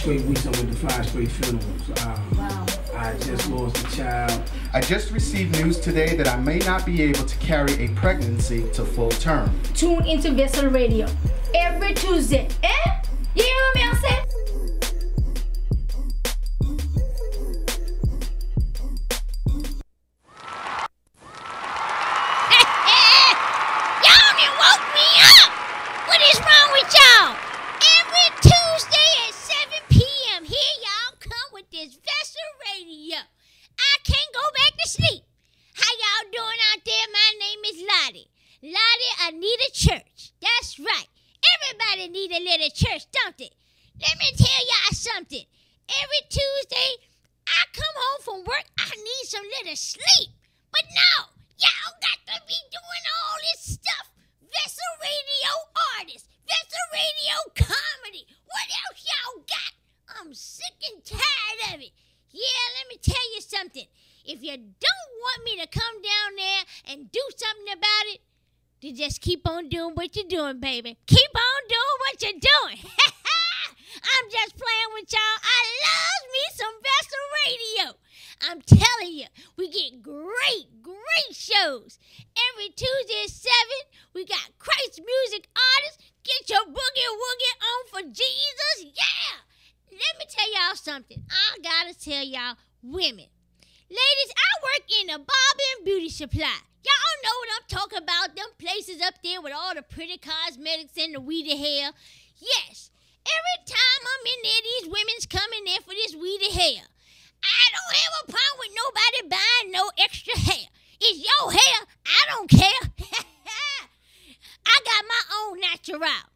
straight weeks, I went to five straight funerals. Um, Wow. I just lost a child. I just received news today that I may not be able to carry a pregnancy to full term. Tune into Vessel Radio every Tuesday. Eh? You hear me I say? Y'all done woke me up! What is wrong with y'all? Every Tuesday at 7 p.m. here y'all come with this Vessel Radio. I can't go back to sleep. How y'all doing out there? My name is Lottie. Lottie, I need a church. That's right. Everybody need a little church, don't they? Let me tell y'all something. Every Tuesday, I come home from work, I need some little sleep. But no, y'all got to be doing all this stuff. Vessel Radio artists, Vessel Radio comedy. What else y'all got? I'm sick and tired of it. Yeah, let me tell you something. If you don't want me to come down there and do something about it, then just keep on doing what you're doing, baby. Keep on doing what you're doing. I'm just playing with y'all. I love me some Vessel Radio. I'm telling you, we get great, great shows. Every Tuesday at 7, we got Christ music artists. Get your boogie woogie on for Jesus. Yeah. Let me tell y'all something. I gotta tell y'all, women. Ladies, I work in a barber and beauty supply. Y'all know what I'm talking about. Them places up there with all the pretty cosmetics and the weedy hair. Yes. Every time I'm in there, these women's coming there for this weedy hair. I don't have a problem with nobody buying no extra hair. It's your hair. I don't care. I got my own natural.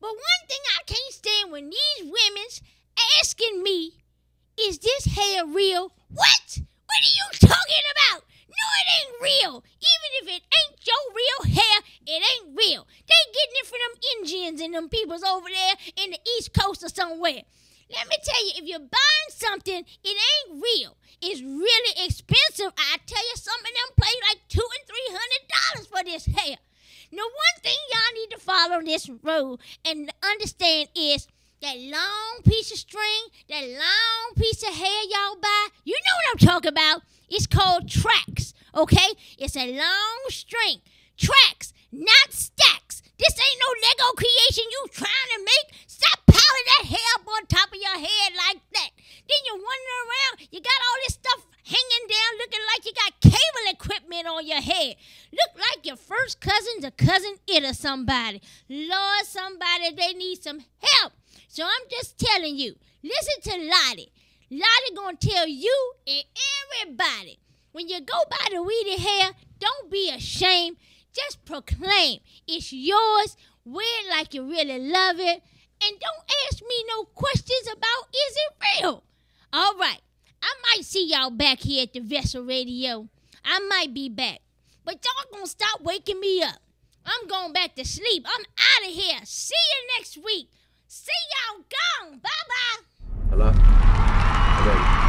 But one thing I can't stand when these women's asking me, is this hair real? What? What are you talking about? No, it ain't real. Even if it ain't your real hair, it ain't real. They getting it from them Indians and them peoples over there in the East Coast or somewhere. Let me tell you, if you're buying something, it ain't real. It's really expensive. I tell you, some of them pay like two and three hundred dollars for this hair. Now, one thing y'all need to follow this rule and understand is that long piece of string, that long piece of hair y'all buy, you know what I'm talking about. It's called tracks, okay? It's a long string. Tracks, not stacks. This ain't no Lego creation you trying to make. Stop piling that hair up on top of your head like that. Then you're wandering around, you got all this stuff hanging down looking like you got cable equipment on your head. Look like your first cousin's a Cousin Itt or somebody. Lord, somebody, they need some help. So I'm just telling you, listen to Lottie. Lottie gonna tell you and everybody, when you go by the weedy hair, don't be ashamed. Just proclaim it's yours. Wear it like you really love it. And don't ask me no questions about is it real. All right. I might see y'all back here at the Vessel Radio. I might be back. But y'all gonna stop waking me up. I'm going back to sleep. I'm out of here. See you next week. See y'all gone. Bye bye. Hello? Ready?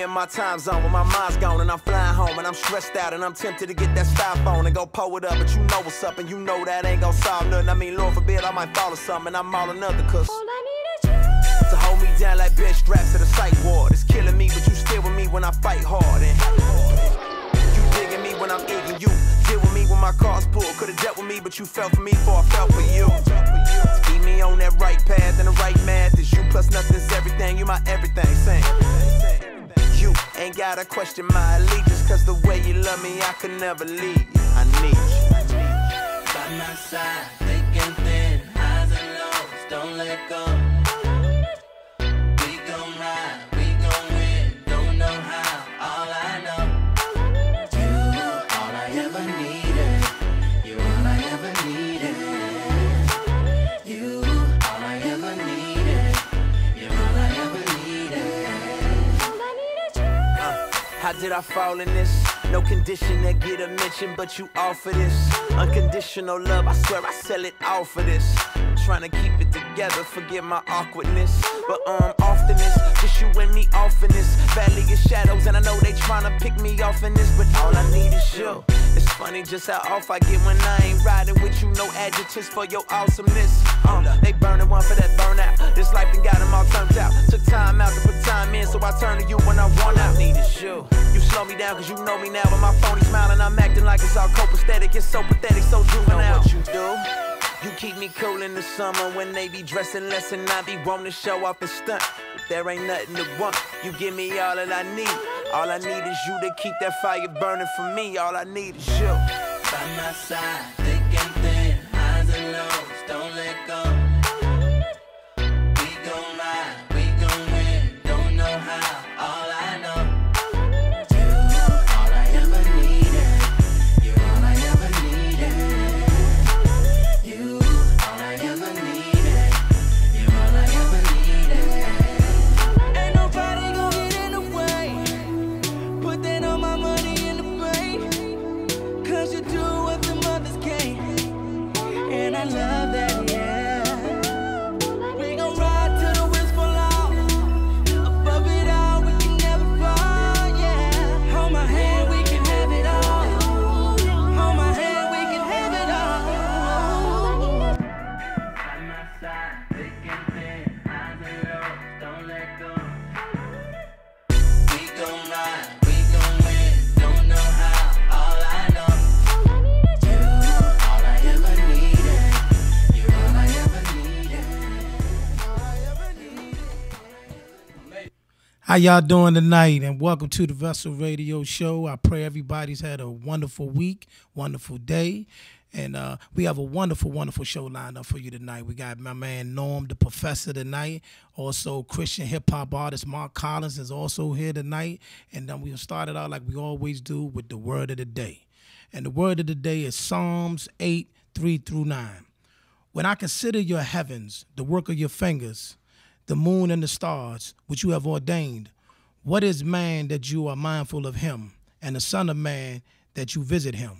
Keep in my time zone when my mind's gone and I'm flying home and I'm stressed out and I'm tempted to get that styrofoam and go pull it up, but you know what's up and you know that ain't gonna solve nothing. I mean, Lord forbid I might fall or something and I'm all another cause. To hold me down like bench straps to the psych ward. It's killing me, but you still with me when I fight hard. And you dig digging me when I'm egging you. Deal with me when my car's pulled. Could've dealt with me, but you fell for me before I fell for you. Keep me on that right path and the right math is you plus nothing's everything. You my everything. Sing. Ain't gotta question my allegiance, cause the way you love me, I could never leave you. I need you. By my side, thick and thin, highs and lows, don't let go. How did I fall in this? No condition that get a mention, but you offer this. Unconditional love, I swear I sell it all for this. Trying to keep it together, forget my awkwardness. But um, often it's you and me off in this. Valley of shadows, and I know they trying to pick me off in this, but all I need is you. It's funny just how off I get when I ain't riding with you. No adjectives for your awesomeness. Um, they burning one for that burnout. This life done got them all turned out. Took time out to put time in, so I turn to you when I want out. Need is you. You slow me down cause you know me now. With my phony smile and I'm acting like it's all copacetic. It's so pathetic, so juvenile. Know what you do? You keep me cool in the summer when they be dressing less and I be wanting to show off and stunt. There ain't nothing to want. You give me all that I need. All I need is you to keep that fire burning for me. All I need is you. By my side, thick and thin, highs and How y'all doing tonight? And welcome to the Vessel Radio Show. I pray everybody's had a wonderful week, wonderful day. And uh, we have a wonderful, wonderful show lined up for you tonight. We got my man Norm, the professor, tonight. Also, Christian hip hop artist Mark Collins is also here tonight. And then we'll start it out like we always do with the word of the day. And the word of the day is Psalms 8, 3 through 9. When I consider your heavens, the work of your fingers, the moon and the stars, which you have ordained, what is man that you are mindful of him, and the Son of Man that you visit him?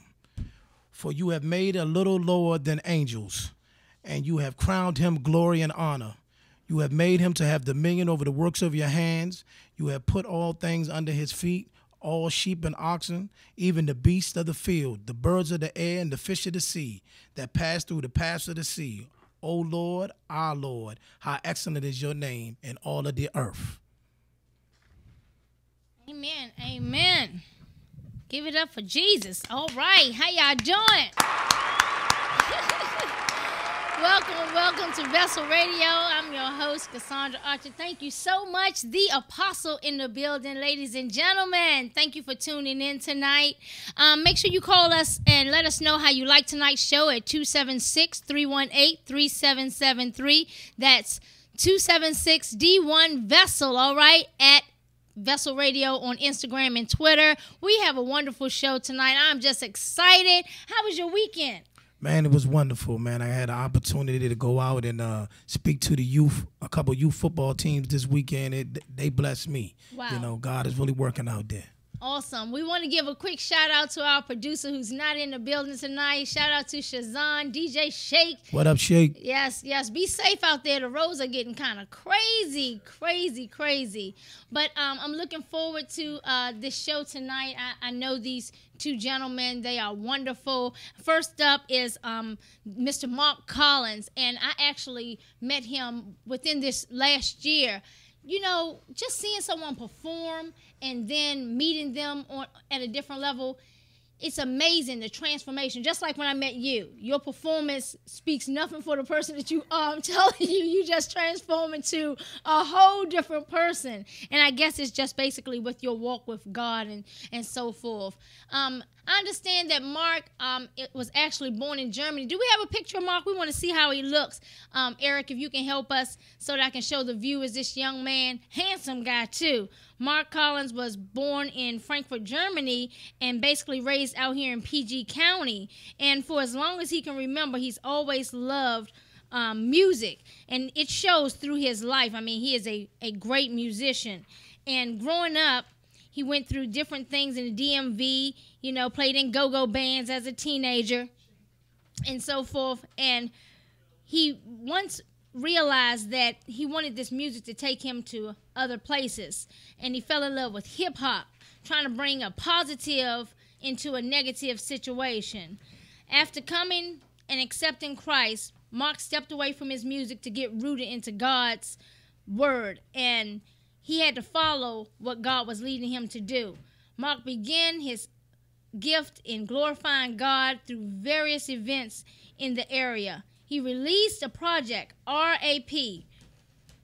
For you have made a little lower than angels, and you have crowned him glory and honor. You have made him to have dominion over the works of your hands. You have put all things under his feet, all sheep and oxen, even the beasts of the field, the birds of the air, and the fish of the sea that pass through the paths of the sea. O Lord, our Lord, how excellent is your name in all of the earth. Amen. Amen. Give it up for Jesus. All right. How y'all doing? welcome, welcome to Vessel Radio. I'm your host, Cassandra Archer. Thank you so much. The apostle in the building, ladies and gentlemen. Thank you for tuning in tonight. Um, make sure you call us and let us know how you like tonight's show at 276 318 3773. That's 276 D1 Vessel, all right, at Vessel Radio on Instagram and Twitter. We have a wonderful show tonight. I'm just excited. How was your weekend? Man, it was wonderful, man. I had an opportunity to go out and uh, speak to the youth, a couple youth football teams this weekend. It, they blessed me. Wow. You know, God is really working out there. Awesome. We want to give a quick shout out to our producer who's not in the building tonight. Shout out to Shazan, DJ Shake. What up, Shake? Yes, yes. Be safe out there. The roads are getting kind of crazy, crazy, crazy. But um, I'm looking forward to uh, this show tonight. I, I know these two gentlemen. They are wonderful. First up is um, Mr. Mark Collins, and I actually met him within this last year. You know, just seeing someone perform and then meeting them on at a different level, it's amazing the transformation. Just like when I met you, your performance speaks nothing for the person that you are. I'm telling you, you just transform into a whole different person. And I guess it's just basically with your walk with God and and so forth. Um, I understand that Mark um, was actually born in Germany. Do we have a picture of Mark? We want to see how he looks. Um, Eric, if you can help us so that I can show the viewers this young man, handsome guy too. Mark Collins was born in Frankfurt, Germany, and basically raised out here in PG County. And for as long as he can remember, he's always loved um, music, and it shows through his life. I mean, he is a, a great musician. And growing up, he went through different things in the DMV, you know, played in go go bands as a teenager and so forth. And he once realized that he wanted this music to take him to other places. And he fell in love with hip hop, trying to bring a positive into a negative situation. After coming and accepting Christ, Mark stepped away from his music to get rooted into God's word. And he had to follow what God was leading him to do. Mark began his gift in glorifying God through various events in the area. He released a project, RAP,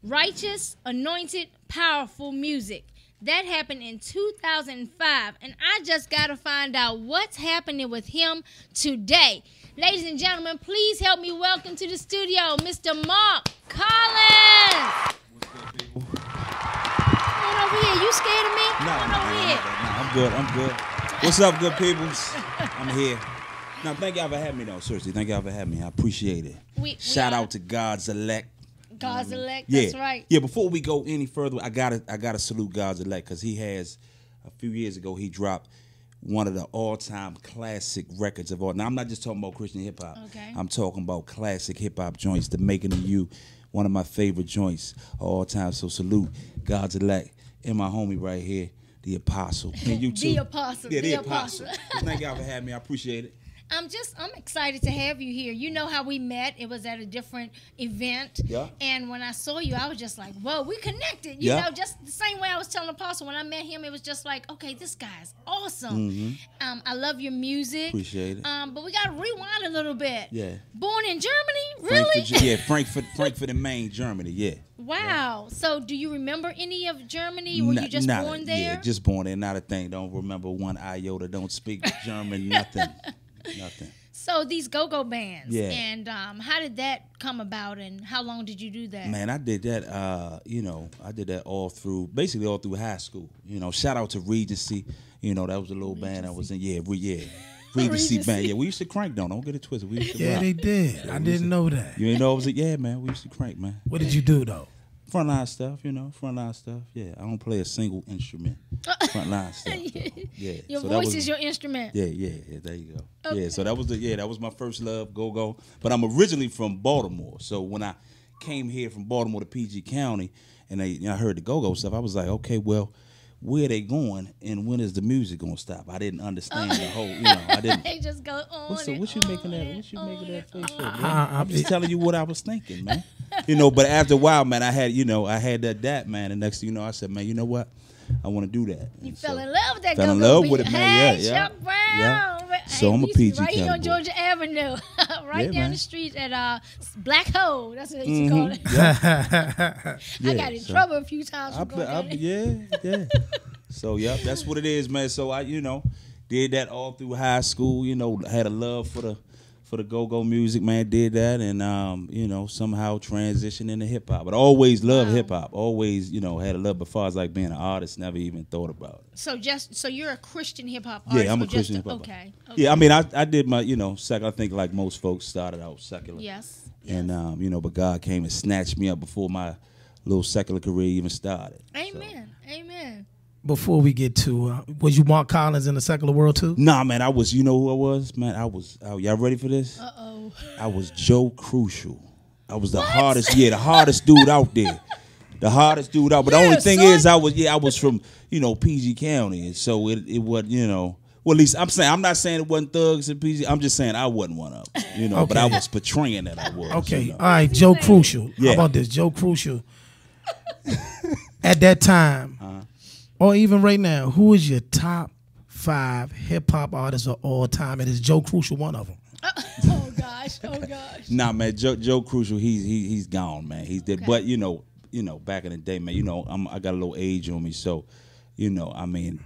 Righteous, Anointed, Powerful Music. That happened in 2005, and I just got to find out what's happening with him today. Ladies and gentlemen, please help me welcome to the studio Mr. Mark Collins. What's good, people? Come on over here. You scared of me? No, Come on no, over no, here. no, I'm good. I'm good. What's up, good peoples? I'm here. Now, thank y'all for having me, though. Seriously, thank y'all for having me. I appreciate it. We- we Shout are- out to God's elect. God's mm-hmm. elect. Yeah, That's right. Yeah. Before we go any further, I gotta I gotta salute God's elect because he has a few years ago he dropped one of the all time classic records of all. Now I'm not just talking about Christian hip hop. Okay. I'm talking about classic hip hop joints, The Making of You, one of my favorite joints of all time. So salute God's elect and my homie right here, the Apostle, and you too. The Apostle, Yeah, the, the Apostle. Apostle. Thank y'all for having me. I appreciate it. I'm just I'm excited to have you here. You know how we met? It was at a different event. Yeah. And when I saw you, I was just like, whoa, we connected. You Yeah. know, just the same way I was telling Apostle when I met him, it was just like, okay, this guy's awesome. Mhm. Um, I love your music. Appreciate it. Um, but we gotta rewind a little bit. Yeah. Born in Germany? Really? Frankfurt, yeah, Frankfurt, Frankfurt am Main, Germany. Yeah. Wow. So do you remember any of Germany? Were you just not a- born there? Yeah, just born there. Not a thing. Don't remember one iota. Don't speak German. Nothing. nothing. so these go-go bands. Yeah. And um, how did that come about and how long did you do that? Man, I did that. Uh, you know, I did that all through, basically all through high school. You know, shout out to Regency. You know, that was a little band I was in. Yeah, we, yeah. Regency band. Yeah, we used to crank though. Don't get it twisted. We used to Yeah, rock. they did. Yeah, I didn't to- know that. You ain't know it was a, yeah, man. We used to crank, man. What did you do though? Frontline stuff, you know, frontline stuff. Yeah, I don't play a single instrument. Frontline stuff. Yeah. Your so voice was- is your instrument. Yeah, yeah, yeah. There you go. Okay. Yeah, so that was the yeah, that was my first love, go go. But I'm originally from Baltimore, so when I came here from Baltimore to PG County, and I, you know, I heard the go go stuff, I was like, okay, well, where they going, and when is the music gonna stop? I didn't understand the whole, you know, I didn't. they just go on. What's the, and what you making that? What you making that face for? Uh, I'm just telling you what I was thinking, man. You know, but after a while, man, I had, you know, I had that that man, and next thing you know, I said, man, you know what? I want to do that. You fell in love with that Fell in love with beat. it, man. Hey, Yeah, yeah. Chuck Brown. Yeah. Hey, So I'm a we used to PG Right here on Georgia Avenue, right Yeah, down man. the street at uh, Black Hole. That's what they used to call it. Mhm. Yeah. I got in so- trouble a few times I, for be- going I, there. yeah, yeah. so yeah, that's what it is, man. So I, you know, did that all through high school. You know, had a love for the for the go go music, man. Did that, and um, you know, somehow transitioned into hip hop. But I always loved hip hop. Always, you know, had a love. But far as like being an artist, never even thought about it. So just so you're a Christian hip hop artist. Yeah, I'm a Christian hip hop. Okay. Yeah, I mean, I, I did my, you know, sec. I think like most folks started out secular. Yes. And um, you know, but God came and snatched me up before my little secular career even started. Amen. Amen. Before we get to, uh, was you Mark Collins in the secular world too? Nah, man, I was. You know who I was, man? I was. Uh, y'all ready for this? Uh oh. I was Joe Crucial. I was the hardest. Yeah, the hardest dude out there. The hardest dude out. But the only thing son. is, I was. Yeah, I was from you know PG County, and so it it was you know. Well, at least I'm saying I'm not saying it wasn't thugs in PG. I'm just saying I wasn't one of them. You know, but I was portraying that I was. Okay, you know. all right, Joe Crucial. Yeah. How about this, Joe Crucial? At that time, Uh-huh. Or even right now, who is your top five hip hop artists of all time, and is Joe Crucial one of them? oh gosh, oh gosh. Nah, man, Joe, Joe Crucial, he's he, he's gone, man. He's dead. But you know, you know, back in the day, man, you know, I'm, I got a little age on me, so you know, I mean,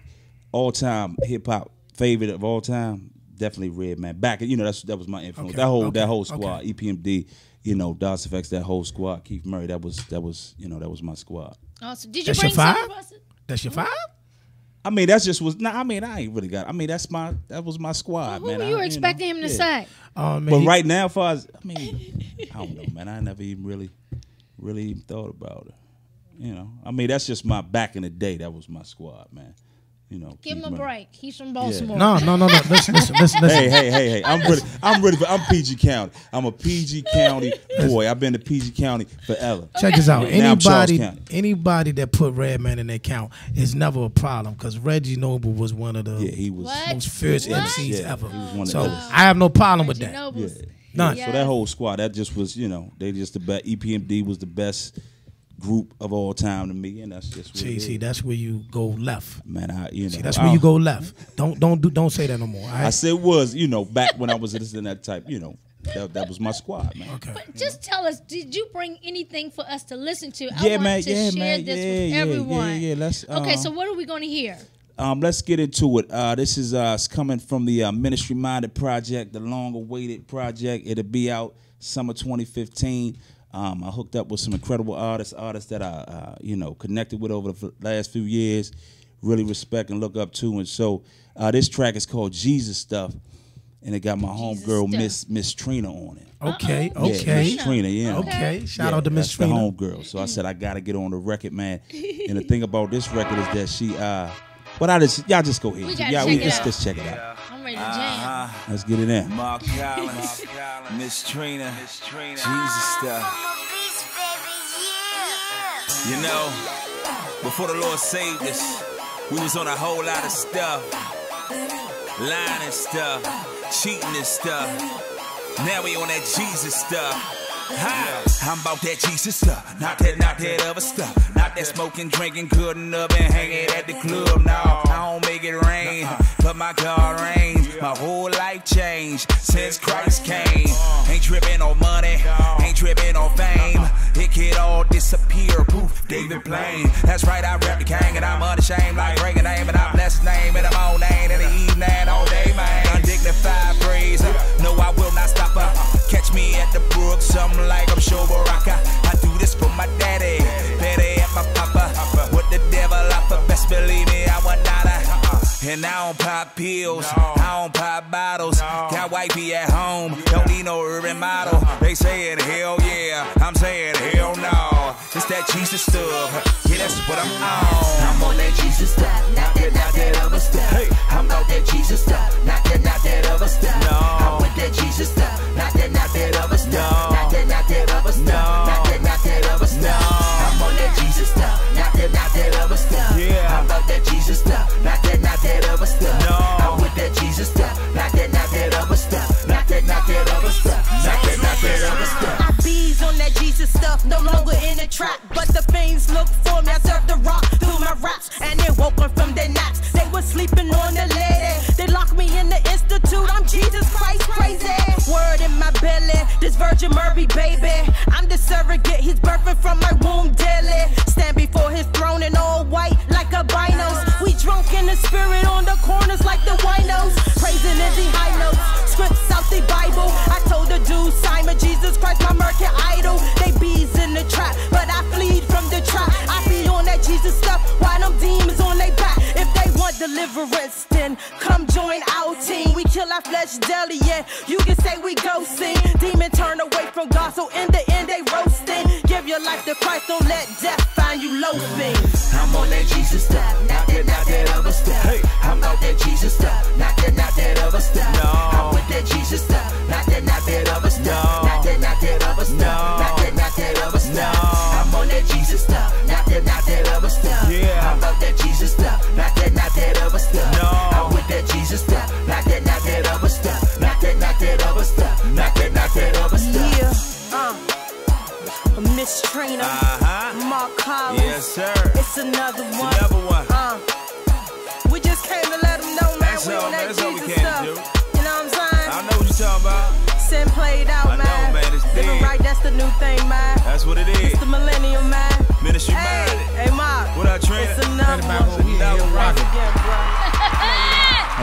all time hip hop favorite of all time, definitely Redman. Back, you know, that's that was my influence. Okay, that whole okay, that whole squad, E EPMD, you know, Das EFX, that whole squad, Keith Murray, that was that was you know that was my squad. Awesome. Did you That's bring your five? some of us? That's your five? I mean, that's just was. Nah, I mean, I ain't really got. I mean, that's my that was my squad, Who man. were I- you know, expecting him to yeah. say? Oh man, But he- right now, as far as I mean, I don't know, man. I never even really, really even thought about it. You know, I mean, that's just my back in the day. That was my squad, man. You know, Give him a Murray. break. He's from Baltimore. No, no, no, no. Listen, listen, listen, listen. Hey, hey, hey, hey! I'm ready. I'm ready for. I'm PG County. I'm a PG County boy. I've been to PG County forever. Check this out. Now I'm Charles Anybody, anybody that put Redman in their count is never a problem because Reggie Noble was one of the Yeah, he was. What? most fierce What? MCs Yeah, ever. he was one of So those. I have no problem with that. Yeah. None. So that whole squad, that just was, you know, they just the best. EPMD was the best group of all time to me, and that's just what See, it see, is. that's where you go left. man. I, you know, See, that's I- where you go left. Don't, don't do, don't say that no more. all I said was, you know, back when I was listening to that type, you know, that, that was my squad, man. Okay. But just tell us, did you bring anything for us to listen to? I Yeah, want man. to Yeah, share man. this Yeah, with yeah, everyone. yeah, yeah. Let's. okay, uh, so what are we going to hear? Um, let's get into it. Uh, this is uh, coming from the uh, Ministry Minded Project, the long-awaited project. It'll be out summer 2015. Um, I hooked up with some incredible artists, artists that I, uh, you know, connected with over the f- last few years. Really respect and look up to. And so, uh, this track is called Jesus Stuff, and it got my homegirl Stuff. Miss Miss Trina on it. Okay, Yeah, okay. Miss Trina, yeah. Okay, shout Yeah, out to Miss that's Trina. the homegirl. So I said I gotta get on the record, man. and the thing about this record is that she uh but I just y'all just go ahead. We gotta yeah, check it let's, out. let's check it out. I'm ready to ah. jam. Let's get it in. Mark Collins, Miss Trina, Jesus ah, stuff. You know, before the Lord saved us, we was on a whole lot of stuff, lying and stuff, cheating and stuff. Now we on that Jesus stuff. I'm about that Jesus stuff, not that, not that other stuff, not that smoking, drinking, cutting up and hanging at the club. No, I don't make it rain, but my God reigns. My whole life changed since Christ came. Ain't tripping on money, ain't tripping on fame. It could all disappear. Poof, David Blaine. That's right, I rap the king and I'm unashamed like breaking name and I bless his name and I'm the morning and the evening all day, man. Undignified praise. Uh, no, I will not stop her. Catch me at the brook, something like I'm sure Baraka. I do this for my daddy, better at my papa. What the devil offer, best believe me, I want nada. And I don't pop pills, I don't pop bottles. Got wifey at home, don't need no urban model. They saying hell yeah, I'm saying hell no. It's that Jesus stuff, yeah, that's what I'm on. I'm on that Jesus stuff, not that, not that other stuff.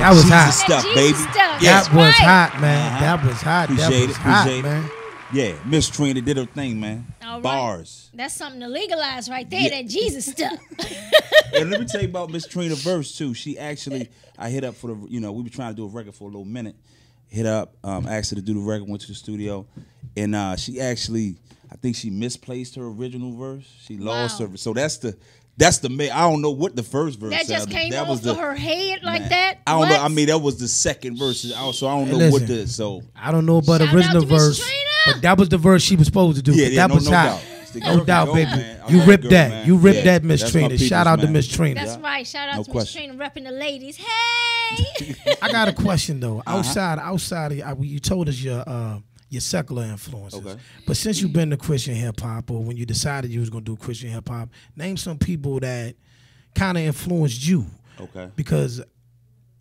That was Jesus hot. stuff, Jesus baby. stuff. Yeah. That was right. hot, man. Uh-huh. That was hot. Appreciate that was it. hot, Appreciate it. man. Yeah, Miss Trina did her thing, man. All right. Bars. That's something to legalize right there. Yeah. That Jesus stuff. and let me tell you about Miss Trina verse too. She actually, I hit up for the, you know, we were trying to do a record for a little minute. Hit up, um, asked her to do the record. Went to the studio, and uh, she actually, I think she misplaced her original verse. She lost Wow. her. So that's the, that's the. ma- I don't know what the first verse. that just sounded. came that off was the, of her head like man, that. I don't What? know. I mean, that was the second verse. I- So I don't Hey, know what the. So I don't know about the original verse, but that was the verse she was supposed to do. Yeah, yeah, that no- was no hot. doubt. The No doubt, baby. man. You ripped girl, that. man. You ripped Yeah, that, Miss that's my Trina. peoples, Shout out to man. Miss Trina. That's right. Shout out No to Miss question. Trina repping the ladies. Hey. I got a question though. Uh-huh. Outside, outside, of, uh, you told us your uh, your secular influences. Okay. But since you've been to Christian hip hop, or when you decided you was gonna do Christian hip hop, name some people that kind of influenced you. Okay. Because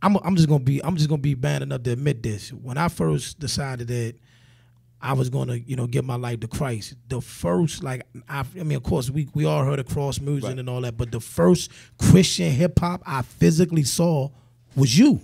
I'm I'm just gonna be I'm just gonna be bad enough to admit this. When I first decided that I was gonna, you know, give my life to Christ. The first, like, I, I mean, of course, we we all heard of cross music Right. and all that, but the first Christian hip hop I physically saw was you.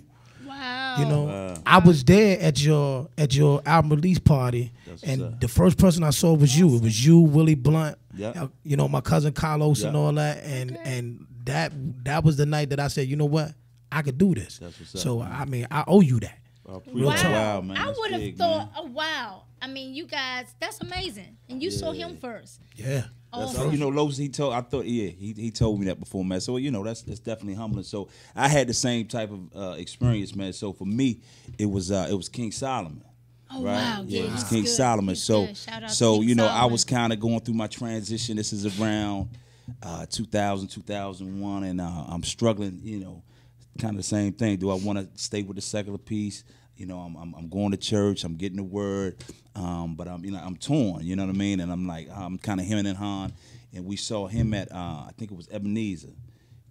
Wow. You know, Wow. I was there at your at your album release party, That's and the first person I saw was you. It was you, Willie Blunt. Yep. uh, You know, my cousin Carlos and all that, and and that that was the night that I said, you know what, I could do this. That's what's up, so man. I mean, I owe you that. I appreciate Real it. talk. Wow, man. I would have thought, man. oh wow. I mean, you guys, that's amazing. And you saw him first. Yeah. That's Oh, you know, Los. He told. I thought, yeah, he, he told me that before, man. So you know, that's that's definitely humbling. So I had the same type of uh, experience, man. So for me, it was uh, it was King Solomon. Oh, right? wow. Yeah, Yeah, it was King good. Solomon. He's so. Shout out so King you know, I was kind of going through my transition. This is around uh, 2000, 2001, and uh, I'm struggling. You know, kind of the same thing. Do I want to stay with the secular piece? You know, I'm, I'm I'm going to church. I'm getting the word, um, but I'm you know I'm torn. You know what I mean? And I'm like I'm kind of hemming and hawing. And we saw him at uh, I think it was Ebenezer,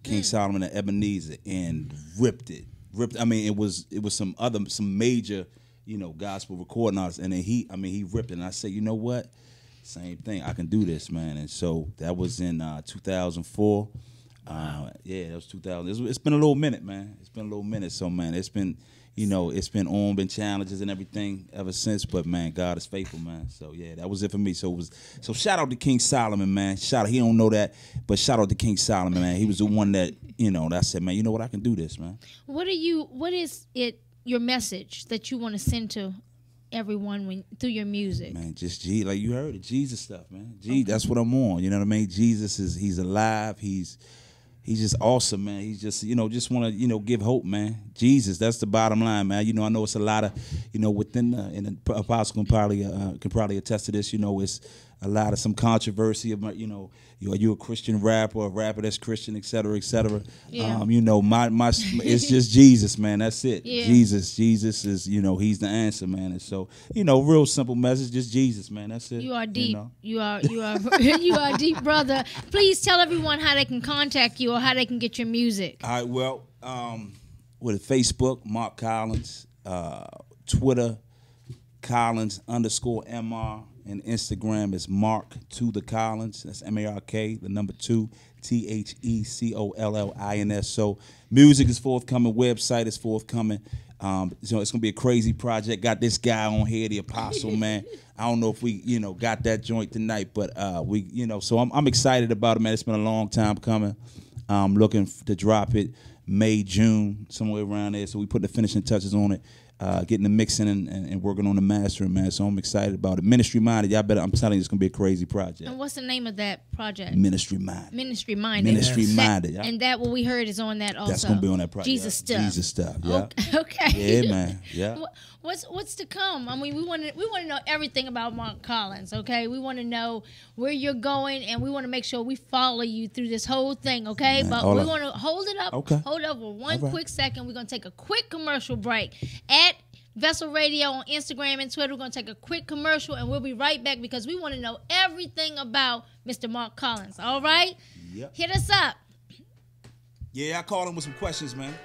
King Mm. Solomon at Ebenezer, and ripped it. Ripped. I mean, it was it was some other some major you know gospel recording artists, and then he I mean he ripped it. And I said, you know what? Same thing. I can do this, man. And so that was in uh, 2004. Uh, yeah, that was 2000. It's, it's been a little minute, man. It's been a little minute. So, man, it's been, you know, it's been on, been challenges and everything ever since. But man, God is faithful, man. So yeah, that was it for me. So it was. So shout out to King Solomon, man. Shout out. He don't know that, but shout out to King Solomon, man. He was the one that you know that said, man, you know what, I can do this, man. What are you? What is it? Your message that you want to send to everyone when through your music? Man, just G, like you heard it, Jesus stuff, man. G, that's what I'm on. You know what I mean? Jesus is he's alive. He's he's just awesome, man. He's just you know just want to you know give hope, man. Jesus, that's the bottom line, man. You know I know it's a lot of you know within the and the apostle can probably uh, can probably attest to this. You know it's a lot of some controversy about you know you are you a Christian rapper, a rapper that's Christian, et cetera, et cetera. Yeah. Um, you know my my it's just Jesus, man. That's it. Yeah. Jesus, Jesus is you know he's the answer, man. And so you know real simple message, just Jesus, man. That's it. You are deep. know? You are you are you are deep, brother. Please tell everyone how they can contact you or how they can get your music. All right, well, um, with Facebook, Mark Collins, uh, Twitter, Collins underscore MR, and Instagram is Mark to the Collins. That's M A R K, the number two, T H E C O L L I N S. So music is forthcoming, website is forthcoming. Um, so it's gonna be a crazy project. Got this guy on here, the Apostle man. I don't know if we, you know, got that joint tonight, but uh, we, you know, so I'm, I'm excited about it, man. It's been a long time coming. I'm looking to drop it May, June, somewhere around there. So we put the finishing touches on it, uh, getting the mixing and, and, and working on the mastering, man. So I'm excited about it. Ministry minded, y'all better. I'm telling you, it's gonna be a crazy project. And what's the name of that project? Ministry minded. Ministry minded. Ministry That- minded, yeah. And that what we heard is on that also. That's gonna be on that project. Jesus stuff. Jesus stuff. Yeah. Okay. Yeah, man. Yeah. What- What's what's to come? I mean, we want to we want to know everything about Mark Collins. Okay, we want to know where you're going, and we want to make sure we follow you through this whole thing. Okay, Man, but we want to hold it up. Okay. hold up for one All right. quick second. We're gonna take a quick commercial break at Vessel Radio on Instagram and Twitter. We're gonna take a quick commercial, and we'll be right back because we want to know everything about Mr. Mark Collins. All right, Yep. hit us up. Yeah, I called him with some questions, man.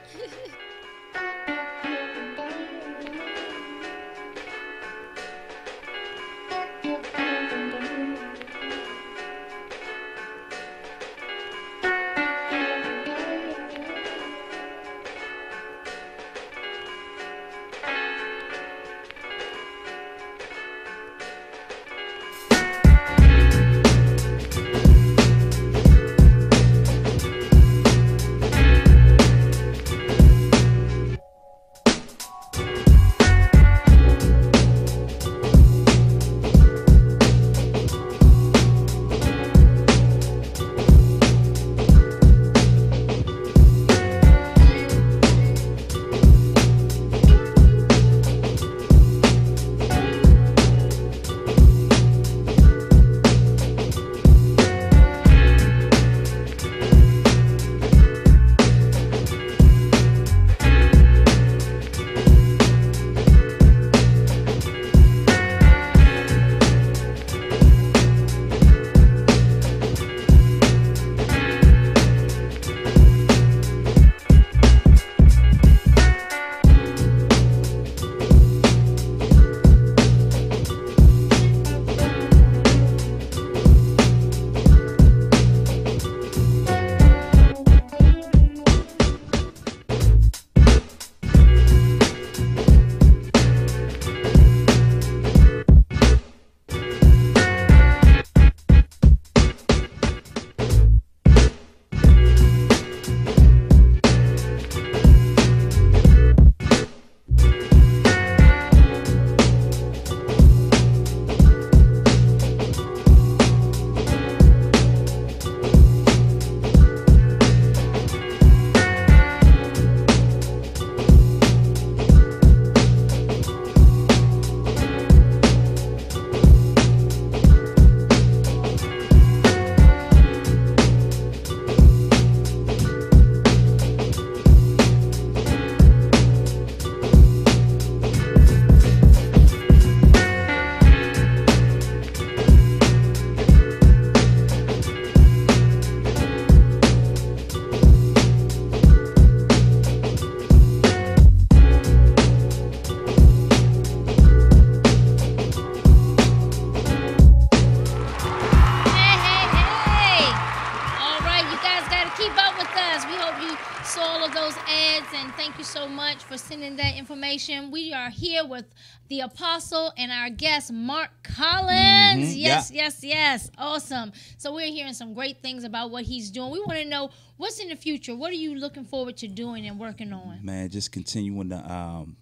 and thank you so much for sending that information. We are here with the apostle and our guest, Mark Collins. Mhm, Yes, yeah. yes, yes. Awesome. So we're hearing some great things about what he's doing. We want to know what's in the future. What are you looking forward to doing and working on? man, just continuing to, um,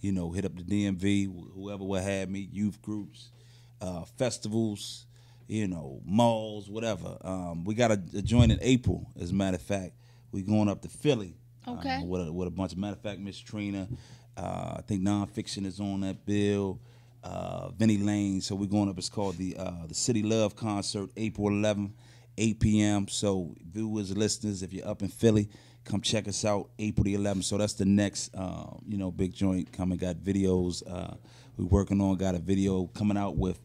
you know, hit up the DMV, whoever will have me, youth groups, uh, festivals, you know, malls, whatever. Um, we got a, a joint in April, as a matter of fact. We going up to Philly. Okay. Uh, with, a, with a bunch of matter of fact, Miss Trina, uh, I think nonfiction is on that bill. Uh, Vinny Lane. So we're going up. It's called the uh, the City Love Concert, April 11th, 8 p.m. So viewers, listeners, if you're up in Philly, come check us out April the 11th. So that's the next, uh, you know, big joint coming. Got videos. Uh, we're working on. Got a video coming out with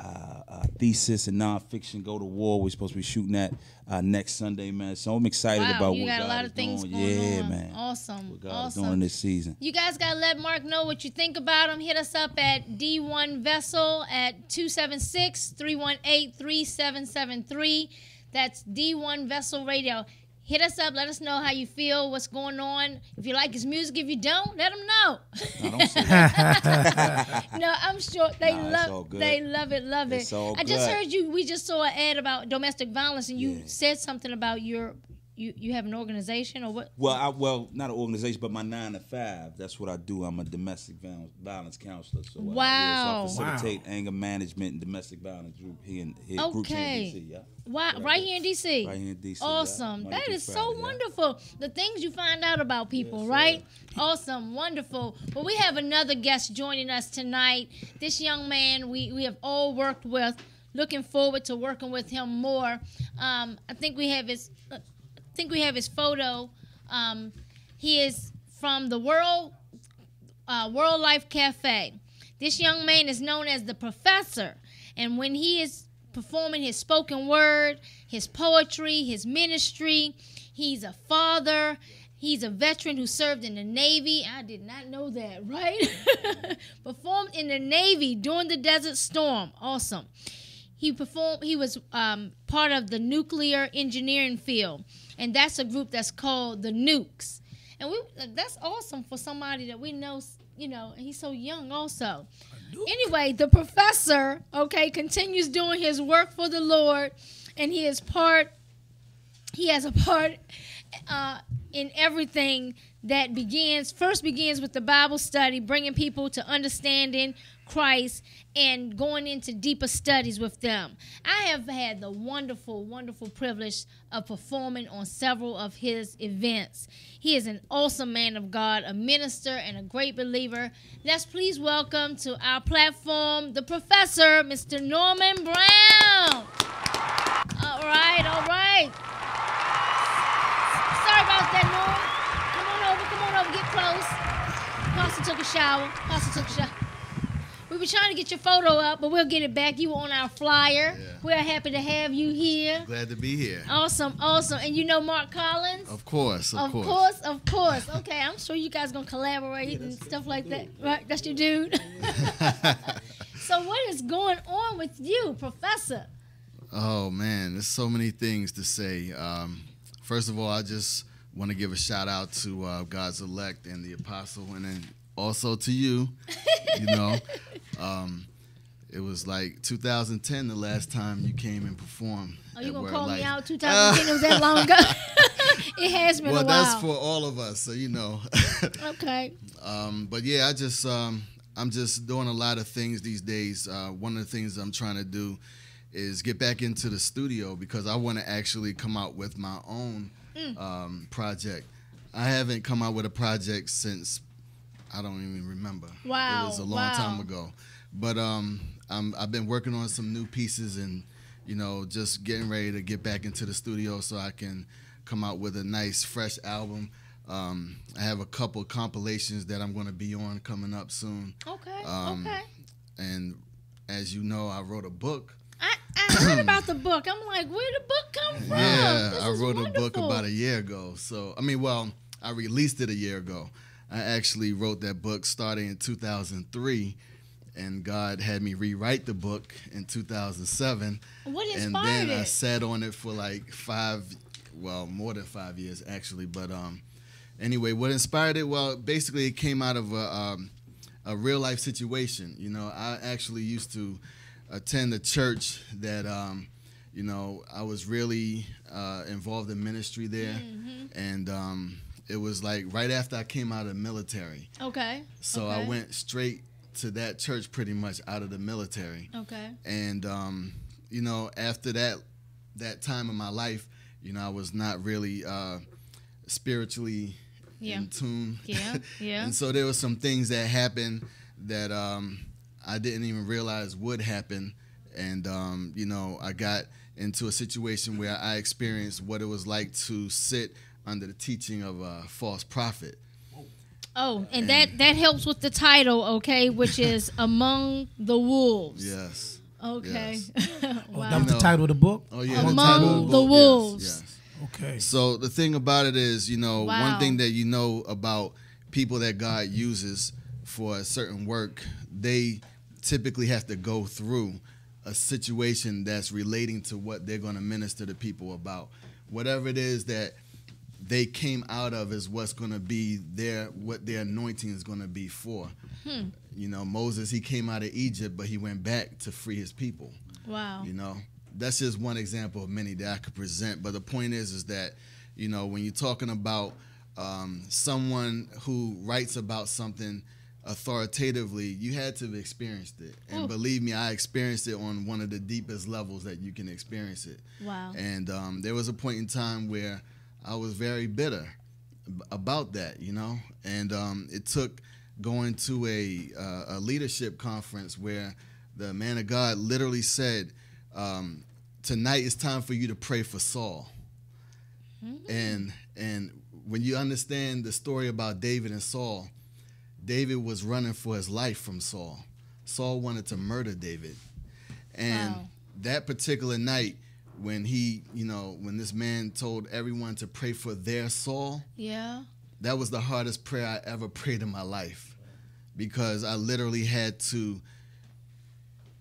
uh, uh, thesis and nonfiction. Go to war. We're supposed to be shooting that uh, next Sunday, man. So I'm excited wow, about you what got God a lot of things doing. yeah, on. man. Awesome. What God awesome. is doing this season. You guys got to let Mark know what you think about him. Hit us up at D1 Vessel at 276 318 3773. That's D1 Vessel Radio. Hit us up. Let us know how you feel, what's going on. If you like his music, if you don't, let him know. No, don't say no, I'm sure they Nah, love they love it, love it. It's all I just good. heard you. We just saw an ad about domestic violence, and you said something about your you you have an organization or what? Well, I, well, not an organization, but my nine to five. That's what I do. I'm a domestic violence, violence counselor. So, yeah, Wow. so I facilitate anger management and domestic violence group here in here, groups here in DC. Yeah. Wow, right here in DC. Right here in DC. Awesome. Monday That through is so yeah. wonderful. The things you find out about people, right? Awesome, wonderful. Well, we have another guest joining us tonight. This young man we, we have all worked with. Looking forward to working with him more. Um, I think we have his I think we have his photo. Um, he is from the Word uh, Word Life Cafe. This young man is known as the Professor, and when he is performing his spoken word, his poetry, his ministry, he's a father. He's a veteran who served in the Navy. I did not know that, right? Performed in the Navy during the Desert Storm. Awesome. He performed. He was um, part of the nuclear engineering field, and that's a group that's called the Nukes. And we that's awesome for somebody that we know. You know, and he's so young also. Anyway, the professor, okay, continues doing his work for the Lord, and he is part. He has a part uh, in everything that begins first begins with the Bible study, bringing people to understanding Christ and going into deeper studies with them. I have had the wonderful, wonderful privilege of performing on several of his events. He is an awesome man of God, a minister, and a great believer. Let's please welcome to our platform the professor, Mr. Norman Brown. All right, all right. Sorry about that, Norm. Come on over, come on over, get close. Pastor took a shower. Pastor took a shower. We were trying to get your photo up, but we'll get it back. You were on our flyer. We're happy to have you here. Glad to be here. Awesome, awesome. And you know Mark Collins? Of course, of, Of course. course, of course. Okay, I'm sure you guys gonna collaborate and stuff like that. Right? That's your dude. so what is going on with you, Professor? Oh man, there's so many things to say. Um, first of all, I just want to give a shout out to uh, God's elect and the apostle, and then also to you. You know, um, it was like 2010 the last time you came and performed. Oh, you gonna call me out 2010? it was that long ago. it has been well, a while. that's for all of us, so you know. okay. Um, but yeah, I just um, I'm just doing a lot of things these days. Uh, one of the things I'm trying to do is get back into the studio because I want to actually come out with my own Mm. um, project. I haven't come out with a project since I don't even remember. Wow, it was a long wow. time ago. But um, I'm, I've been working on some new pieces and you know just getting ready to get back into the studio so I can come out with a nice fresh album. Um, I have a couple compilations that I'm going to be on coming up soon. Okay. Um, okay. And as you know, I wrote a book. I heard about the book. I'm like, where did the book come from? Yeah, This I wrote a book about a year ago. So, I mean, well, I released it a year ago. I actually wrote that book starting in 2003, and God had me rewrite the book in 2007. What and inspired then I sat on it for like five, well, more than five years actually. But um, anyway, what inspired it? Well, basically, it came out of a, um, a real life situation. You know, I actually used to attend a church that, um, you know, I was really uh, involved in ministry there, and um, it was like right after I came out of the military. Okay. So okay. I went straight to that church pretty much out of the military. Okay. And um, you know, after that that time in my life, you know, I was not really uh, spiritually Yeah. in tune. Yeah, yeah. and so there were some things that happened that um, I didn't even realize would happen. And um, you know, I got into a situation where I experienced what it was like to sit under the teaching of a false prophet. Oh, and that that helps with the title, okay, which is Among the Wolves. Yes. Okay. wow. Oh, that was the title of the book. Oh yeah, Among the, title of the book, yes, wolves. Yes, Okay. So the thing about it is, you know, Wow. one thing that you know about people that God uses for a certain work, they typically have to go through a situation that's relating to what they're going to minister to people about. Whatever it is that they came out of is what's going to be their what their anointing is going to be for. Hmm. You know, Moses he came out of Egypt, but he went back to free his people. Wow. You know, that's just one example of many that I could present. But the point is, is that you know when you're talking about um, someone who writes about something authoritatively, you had to have experienced it. And Ooh. believe me, I experienced it on one of the deepest levels that you can experience it. Wow. And um, there was a point in time where I was very bitter about that, you know. And um, it took going to a uh, a leadership conference where the man of God literally said, um, "Tonight it's time for you to pray for Saul." And and when you understand the story about David and Saul, David was running for his life from Saul. Saul wanted to murder David. And Wow. that particular night when he, you know, when this man told everyone to pray for their soul. Yeah. that was the hardest prayer I ever prayed in my life because I literally had to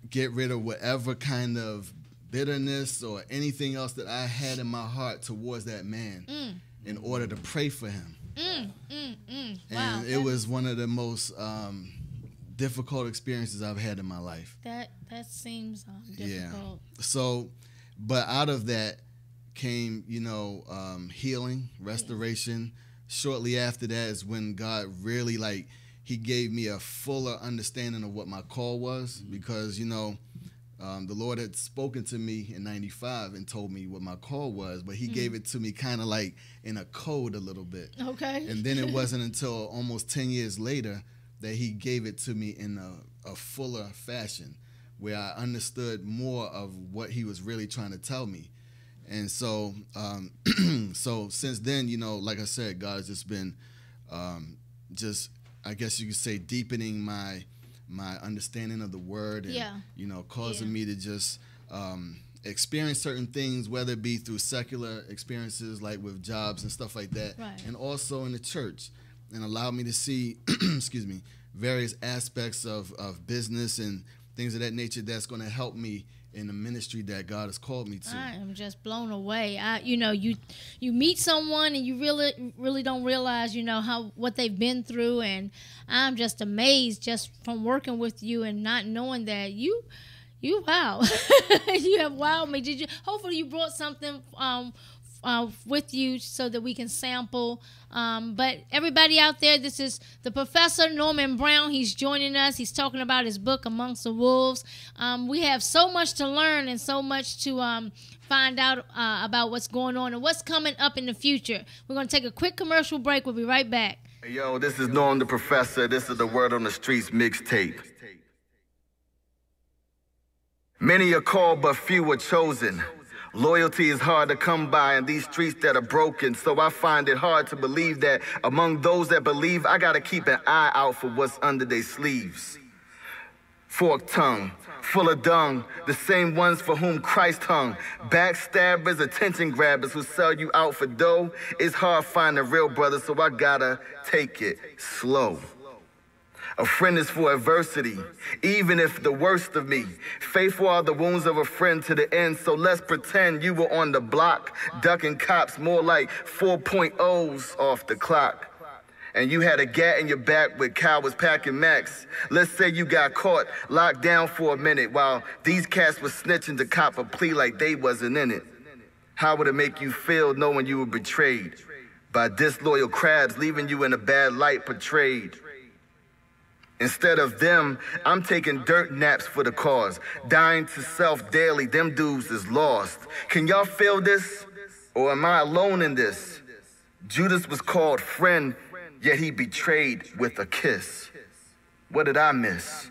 get rid of whatever kind of bitterness or anything else that I had in my heart towards that man Mm. in order to pray for him. Mm, mm, mm. And Wow. it was one of the most um, difficult experiences I've had in my life. That that seems um, difficult. So, but out of that came, you know, um, healing, restoration. Shortly after that is when God really like He gave me a fuller understanding of what my call was because you know. Um, the Lord had spoken to me in '95 and told me what my call was, but He Mhm. gave it to me kind of like in a code a little bit. Okay. And then it wasn't until almost 10 years later that he gave it to me in a, a fuller fashion where I understood more of what he was really trying to tell me. And so, um, so since then, you know, like I said, God has just been um, just, I guess you could say, deepening my my understanding of the word and Yeah. you know causing Yeah. me to just um, experience certain things whether it be through secular experiences like with jobs and stuff like that Right. and also in the church and allowed me to see excuse me various aspects of, of business and things of that nature that's going to help me in the ministry that god has called me to I am just blown away. I, you know, you you meet someone and you really really don't realize, you know, how what they've been through, and I'm just amazed just from working with you and not knowing that you, you wow, you have wowed me. Did you? Hopefully, you brought something um, uh, with you so that we can sample. Um, but everybody out there, this is the Professor Norman Brown. He's joining us. He's talking about his book, Amongst the Wolves. Um, we have so much to learn and so much to um, find out uh, about what's going on and what's coming up in the future. We're going to take a quick commercial break. We'll be right back. Yo, this is Norm the Professor. This is the Word on the Streets mixtape. Many are called, but few are chosen. Loyalty is hard to come by in these streets that are broken, so I find it hard to believe that among those that believe, I gotta keep an eye out for what's under their sleeves. Forked tongue, full of dung, the same ones for whom Christ hung. Backstabbers, attention grabbers who sell you out for dough. It's hard finding real brothers, so I gotta take it slow. A friend is for adversity, even if the worst of me. Faithful are the wounds of a friend to the end, so let's pretend you were on the block, ducking cops more like 4.0s off the clock. And you had a gat in your back with cowards packing max. Let's say you got caught, locked down for a minute, while these cats were snitching to cop a plea like they wasn't in it. How would it make you feel knowing you were betrayed by disloyal crabs, leaving you in a bad light portrayed? Instead of them, I'm taking dirt naps for the cause, dying to self daily. Them dudes is lost. Can y'all feel this? Or am I alone in this? Judas was called friend, yet he betrayed with a kiss. What did I miss?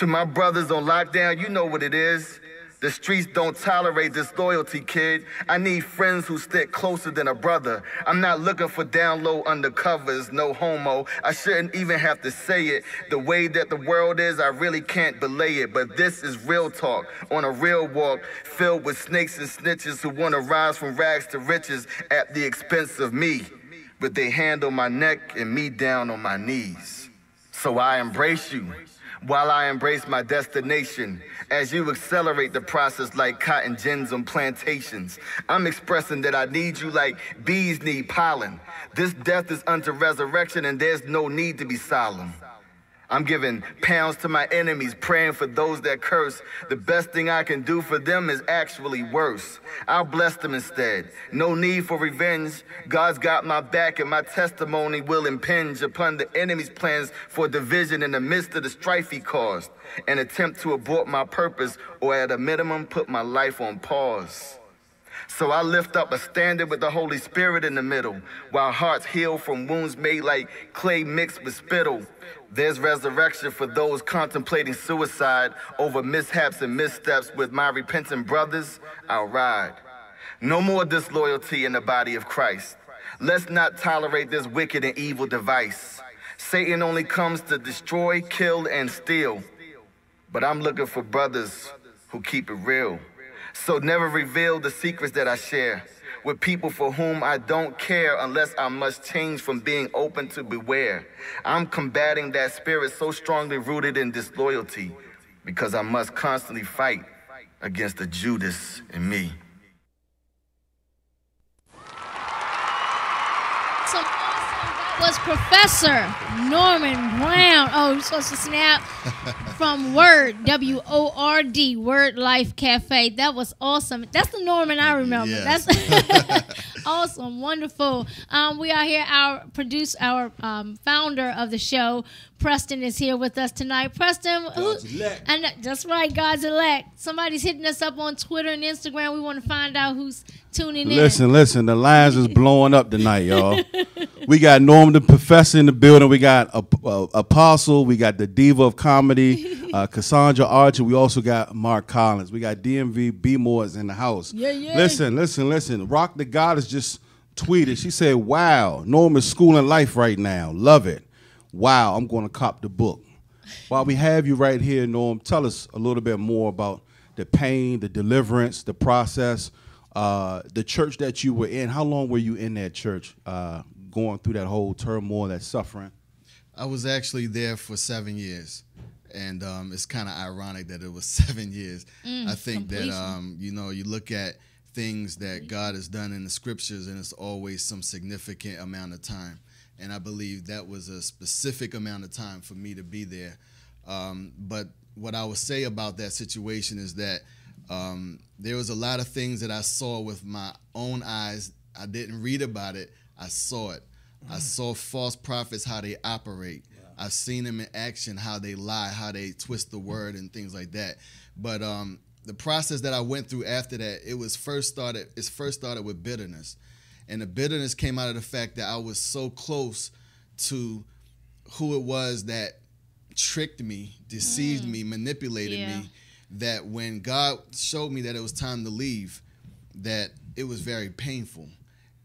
To my brothers on lockdown, you know what it is. The streets don't tolerate disloyalty, kid. I need friends who stick closer than a brother. I'm not looking for down low undercovers, no homo. I shouldn't even have to say it. The way that the world is, I really can't belay it. But this is real talk on a real walk filled with snakes and snitches who want to rise from rags to riches at the expense of me. But they hand on my neck and me down on my knees. So I embrace you while I embrace my destination. As you accelerate the process like cotton gins on plantations, I'm expressing that I need you like bees need pollen. This death is unto resurrection, and there's no need to be solemn. I'm giving pounds to my enemies, praying for those that curse. The best thing I can do for them is actually worse. I'll bless them instead. No need for revenge. God's got my back, and my testimony will impinge upon the enemy's plans for division in the midst of the strife he caused. An attempt to abort my purpose, or at a minimum, put my life on pause. So I lift up a standard with the Holy Spirit in the middle, while hearts heal from wounds made like clay mixed with spittle. There's resurrection for those contemplating suicide over mishaps and missteps with my repentant brothers. I'll ride. No more disloyalty in the body of Christ. Let's not tolerate this wicked and evil device. Satan only comes to destroy, kill, and steal. But I'm looking for brothers who keep it real. So never reveal the secrets that I share with people for whom I don't care unless I must change from being open to beware. I'm combating that spirit so strongly rooted in disloyalty because I must constantly fight against the Judas in me. Some awesome. That was Professor Norman Brown. Oh, you're supposed to snap from Word W O R D Word Life Cafe. That was awesome. That's the Norman I remember. Yes. That's awesome, wonderful. Um, we are here. Our produce, our um, founder of the show, Preston, is here with us tonight. Preston, who, and that's right, God's elect. Somebody's hitting us up on Twitter and Instagram. We want to find out who's tuning in. Listen, listen, the lines is blowing up tonight, y'all. we got Norm the Professor in the building. We got a, Apostle. We got the Diva of Comedy, uh, Cassandra Archer. We also got Mark Collins. We got DMV B Moores in the house. Yeah, yeah. Listen, listen, listen. Rock the God Goddess just tweeted. She said, Wow, Norm is schooling life right now. Love it. Wow, I'm going to cop the book. While we have you right here, Norm, tell us a little bit more about the pain, the deliverance, the process, uh, the church that you were in. How long were you in that church, uh, going through that whole turmoil, that suffering? I was actually there for seven years, and um, it's kind of ironic that it was seven years. Mm, I think completion. that um, you know you look at things that God has done in the scriptures, and it's always some significant amount of time. And I believe that was a specific amount of time for me to be there. Um, but what I would say about that situation is that um, there was a lot of things that I saw with my own eyes. I didn't read about it. I saw it. I saw false prophets how they operate. I've seen them in action, how they lie, how they twist the word, and things like that. But um, the process that I went through after that, it was first started. It first started with bitterness, and the bitterness came out of the fact that I was so close to who it was that tricked me, deceived mm. me, manipulated Yeah. me. That when God showed me that it was time to leave, that it was very painful,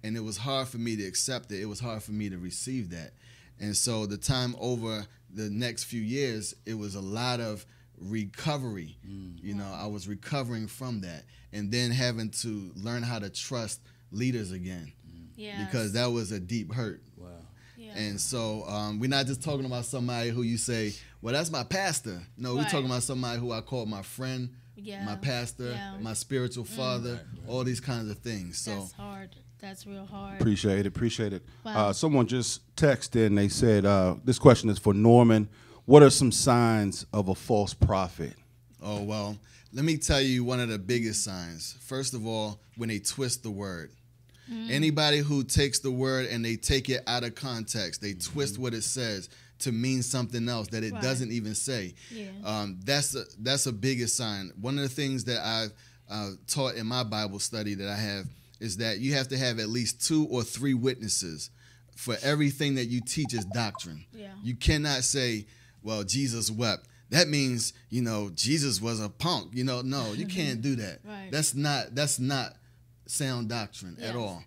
and it was hard for me to accept it. It was hard for me to receive that, and so the time over the next few years, it was a lot of recovery. Mm. You know, I was recovering from that, and then having to learn how to trust leaders again Yes. because that was a deep hurt. Wow. And so um, we're not just talking about somebody who you say, well, that's my pastor. No, we're talking about somebody who I call my friend, Yeah. my pastor, Yeah. my spiritual Mm. father, all these kinds of things. So That's hard. That's real hard. Appreciate it. Appreciate it. Wow. Uh, someone just texted and they said, uh, this question is for Norman. What are some signs of a false prophet? Oh, well, let me tell you one of the biggest signs. First of all, when they twist the word. Mm. Anybody who takes the word and they take it out of context, they twist what it says to mean something else that it Right. doesn't even say. Yeah. Um, that's a, that's a biggest sign. One of the things that I've uh, taught in my Bible study that I have is that you have to have at least two or three witnesses for everything that you teach is doctrine. Yeah. You cannot say, well, Jesus wept. That means, you know, Jesus was a punk. You know, no, you can't do that. Right. That's not that's not sound doctrine at all.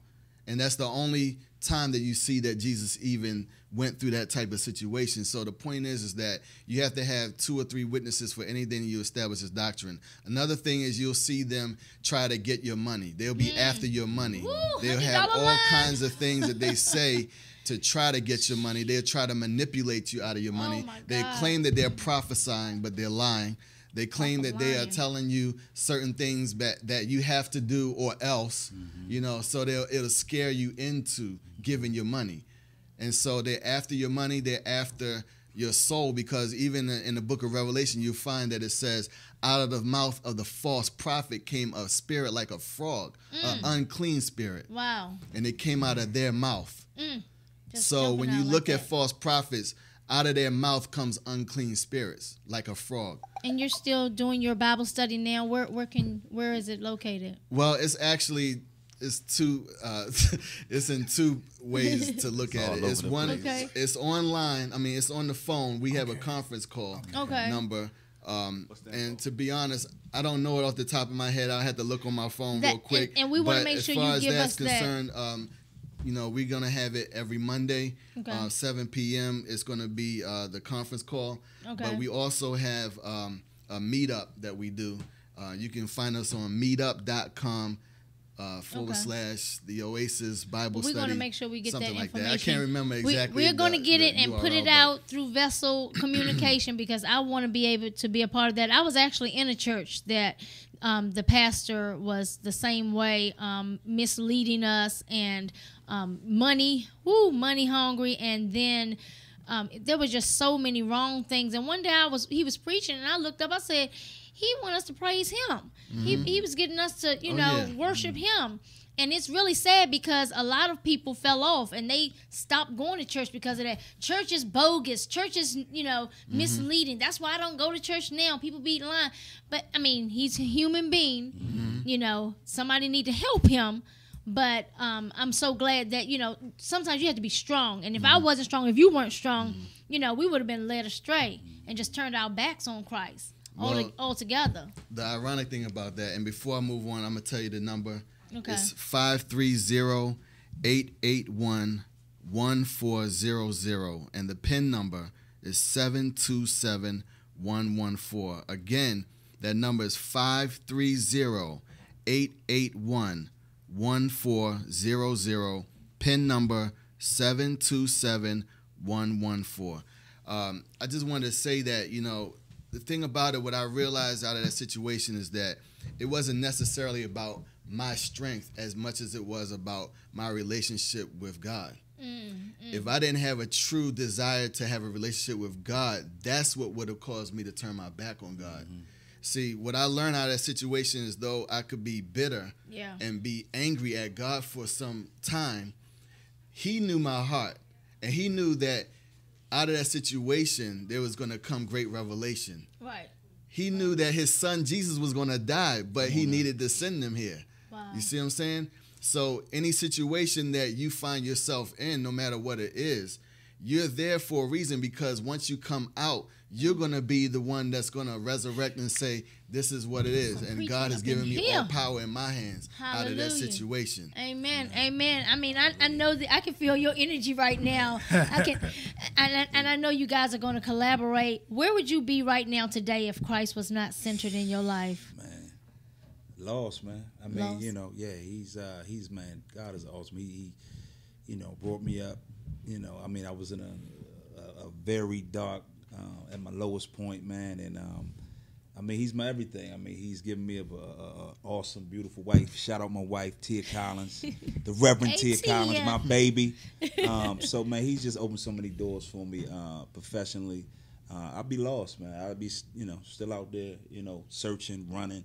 And that's the only time that you see that Jesus even went through that type of situation. So the point is is that you have to have two or three witnesses for anything you establish as doctrine. Another thing is you'll see them try to get your money. They'll be after your money. They'll have all line. kinds of things that they say to try to get your money. They'll try to manipulate you out of your money. my they claim that they're prophesying, but they're lying. They claim that they are telling you certain things that, that you have to do or else, Mm-hmm. you know, so they'll it'll scare you into giving your money. And so they're after your money, they're after your soul, because even in the book of Revelation, you find that it says, out of the mouth of the false prophet came a spirit like a frog, an Mm. unclean spirit. Wow. And it came out of their mouth. Mm. So when out you like look at that. false prophets, out of their mouth comes unclean spirits, like a frog. And you're still doing your Bible study now. Where where can where is it located? Well, it's actually it's two uh, it's in two ways to look It's at all it. over It's the one. Okay. it's online. I mean, it's on the phone. We have a conference call Okay. number. Um, and to be honest, I don't know it off the top of my head. I had to look on my phone That- real quick. and- and we wanna But make as sure far you as give that's us that. concerned, um, you know, we're gonna have it every Monday, Okay. uh, 7 p.m. It's gonna be uh, the conference call. Okay. But we also have um, a meetup that we do. Uh, you can find us on meetup.com uh, forward Okay. slash the Oasis Bible study. We're going to make sure we get something that like information. that. I can't remember exactly. We're going to get it and put it out through Vessel Communication because I want to be able to be a part of that. I was actually in a church that um, the pastor was the same way, um, misleading us and um, money, woo, money hungry, and then. Um, there was just so many wrong things, and one day I was he was preaching, and I looked up. I said, "He want us to praise him. He, Mhm. he was getting us to, you Oh, know, yeah. worship him." And it's really sad because a lot of people fell off and they stopped going to church because of that. Church is bogus. Church is, you know, misleading. That's why I don't go to church now. People be lying. But I mean, he's a human being. You know, somebody need to help him. But um, I'm so glad that you know sometimes you have to be strong. And if I wasn't strong, if you weren't strong, you know, we would have been led astray and just turned our backs on Christ all Well- altogether. The ironic thing about that, and before I move on, I'm gonna tell you the number. Okay. It's 530-881-1400. And the PIN number is 727114. Again, that number is 530-881-1400. PIN number 727114. Um, I just wanted to say that, you know, the thing about it, what I realized out of that situation is that it wasn't necessarily about my strength as much as it was about my relationship with God. Mm, mm. If I didn't have a true desire to have a relationship with God, that's what would have caused me to turn my back on God. Mm-hmm. See, what I learned out of that situation is though I could be bitter Yeah. and be angry at God for some time, He knew my heart. And He knew that out of that situation, there was going to come great revelation. Right. He knew that his son Jesus was going to die, but he needed to send him here. Wow. You see what I'm saying? So, any situation that you find yourself in, no matter what it is, you're there for a reason because once you come out, you're going to be the one that's going to resurrect and say, This is what it is. And God has given me here. all power in my hands out of that situation. Amen. Amen. I mean, I, I know that I can feel your energy right now. I can, and, I- and I know you guys are going to collaborate. Where would you be right now today if Christ was not centered in your life? Man, lost, man. I mean, Lost. you know, yeah, he's uh he's man, God is awesome. He, he you know, brought me up, you know, I mean, I was in a, a, a very dark, uh, at my lowest point, man, and um, I mean, he's my everything. I mean, he's given me a, a, a awesome, beautiful wife. Shout out my wife, Tia Collins, the Reverend Hey, Tia, Tia. Collins, my baby. Um, so man, he's just opened so many doors for me uh, professionally. Uh, I'd be lost, man. I'd be, you know, still out there, you know, searching, running,